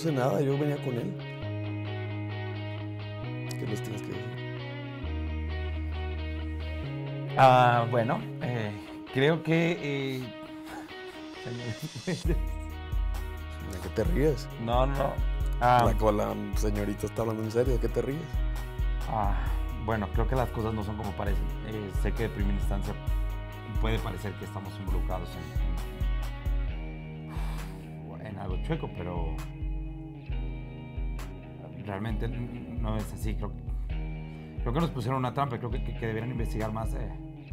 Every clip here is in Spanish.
sé nada, yo venía con él. ¿Qué les tienes que decir? Ah, bueno, eh, creo que... eh, ¿De qué te ríes? no, no. Ah, La, con la señorita está hablando en serio, ¿de qué te ríes? ah, bueno, creo que las cosas no son como parecen. Eh, sé que de primera instancia puede parecer que estamos involucrados en, en- en algo chueco, pero realmente no es así. Creo, que nos pusieron una trampa. Creo que, deberían investigar más eh,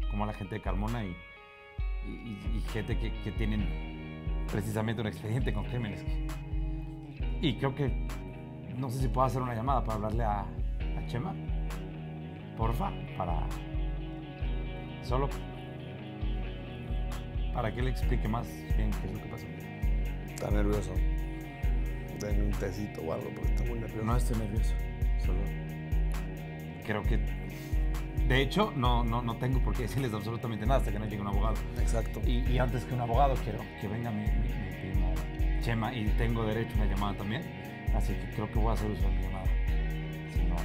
como la gente de Carmona y gente que, que tienen precisamente un expediente con crímenes. Y creo que no sé si puedo hacer una llamada para hablarle a, a Chema. Porfa, para. Solo. Para que le explique más bien qué es lo que pasó. Está nervioso. Denle un tecito o algo porque está muy nervioso. No estoy nervioso. Solo. Creo que. De hecho, no, no, no tengo por qué decirles absolutamente nada hasta que no llegue un abogado. Exacto. Y, y antes que un abogado, quiero que venga mi, mi, mi primo Chema y tengo derecho a una llamada también. Así que creo que voy a hacer uso de mi llamada. Si no.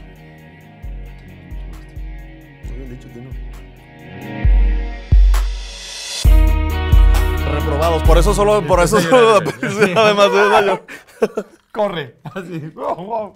tenemos mucho gusto. Muy bien dicho, Tino. Reprobados, por eso solo, por eso solo además de eso yo. Corre. Así. wow, wow.